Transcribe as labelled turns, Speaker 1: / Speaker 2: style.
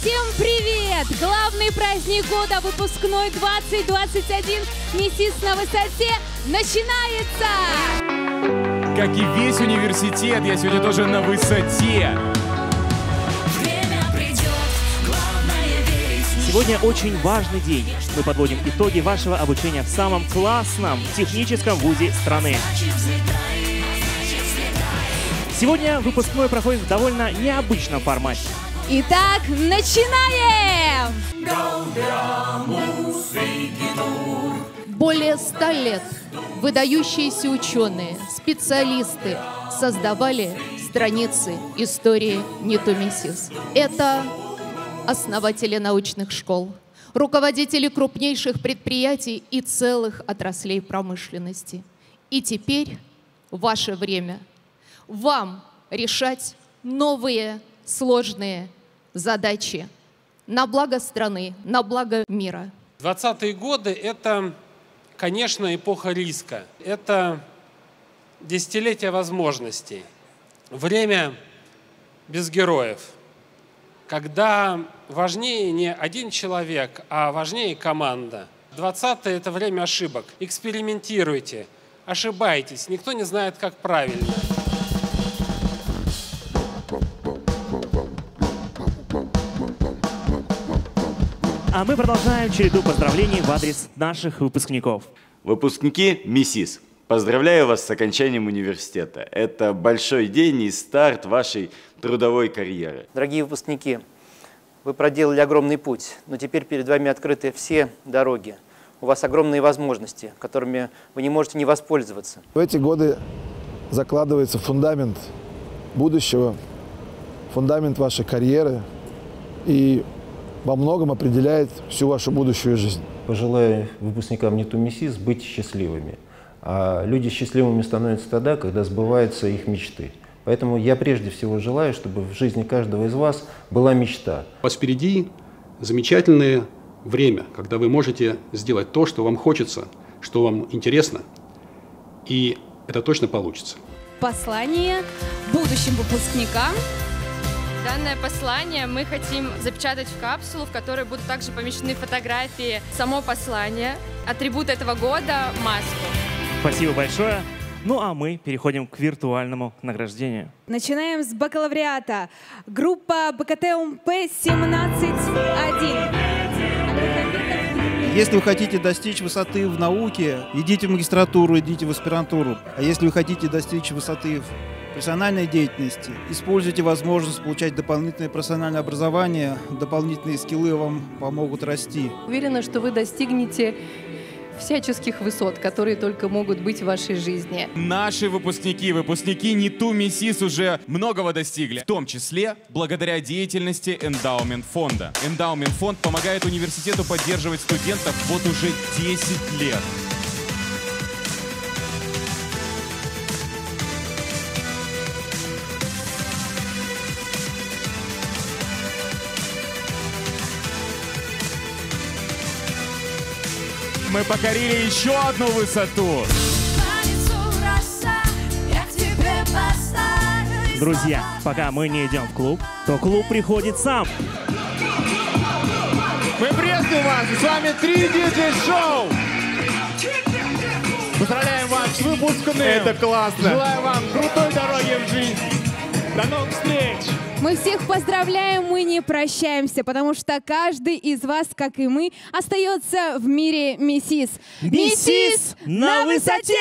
Speaker 1: Всем привет! Главный праздник года, выпускной 2021 «Миссис на высоте» начинается!
Speaker 2: Как и весь университет, я сегодня тоже на высоте.
Speaker 3: Сегодня очень важный день. Мы подводим итоги вашего обучения в самом классном техническом вузе страны. Сегодня выпускной проходит в довольно необычном формате.
Speaker 1: Итак, начинаем!
Speaker 4: Более ста лет выдающиеся ученые, специалисты создавали страницы истории Нитумисис. Это основатели научных школ, руководители крупнейших предприятий и целых отраслей промышленности. И теперь ваше время. Вам решать новые сложные задачи на благо страны, на благо мира.
Speaker 5: 20-е годы – это, конечно, эпоха риска. Это десятилетие возможностей. Время без героев. Когда важнее не один человек, а важнее команда. 20-е – это время ошибок. Экспериментируйте, ошибайтесь. Никто не знает, как правильно.
Speaker 3: А мы продолжаем череду поздравлений в адрес наших выпускников.
Speaker 6: Выпускники МИСИС, поздравляю вас с окончанием университета. Это большой день и старт вашей трудовой карьеры.
Speaker 7: Дорогие выпускники, вы проделали огромный путь, но теперь перед вами открыты все дороги. У вас огромные возможности, которыми вы не можете не воспользоваться.
Speaker 8: В эти годы закладывается фундамент будущего, фундамент вашей карьеры и во многом определяет всю вашу будущую жизнь.
Speaker 9: Пожелаю выпускникам НИТУ-МИСИС быть счастливыми. А люди счастливыми становятся тогда, когда сбываются их мечты. Поэтому я прежде всего желаю, чтобы в жизни каждого из вас была мечта.
Speaker 10: У вас впереди замечательное время, когда вы можете сделать то, что вам хочется, что вам интересно, и это точно получится.
Speaker 1: Послание будущим выпускникам.
Speaker 11: Данное послание мы хотим запечатать в капсулу, в которой будут также помещены фотографии само послание, атрибут этого года – маску.
Speaker 3: Спасибо большое. Ну а мы переходим к виртуальному награждению.
Speaker 1: Начинаем с бакалавриата. Группа БКТ УМП 17-1.
Speaker 12: Если вы хотите достичь высоты в науке, идите в магистратуру, идите в аспирантуру. А если вы хотите достичь высоты в профессиональной деятельности, используйте возможность получать дополнительное профессиональное образование, дополнительные скиллы вам помогут расти.
Speaker 13: Уверена, что вы достигнете всяческих высот, которые только могут быть в вашей жизни.
Speaker 2: Наши выпускники, выпускники НИТУ МИСИС уже многого достигли, в том числе благодаря деятельности Эндаумент фонда. Эндаумент фонд помогает университету поддерживать студентов вот уже 10 лет. Мы покорили еще одну высоту.
Speaker 3: Друзья, пока мы не идем в клуб, то клуб приходит сам.
Speaker 14: Мы приветствуем вас! С вами три диджей-шоу! Поздравляем вас с выпускным!
Speaker 2: Это классно!
Speaker 14: Желаю вам крутой дороги в жизнь! До новых встреч!
Speaker 1: Мы всех поздравляем, мы не прощаемся, потому что каждый из вас, как и мы, остается в мире миссис.
Speaker 3: Миссис на высоте!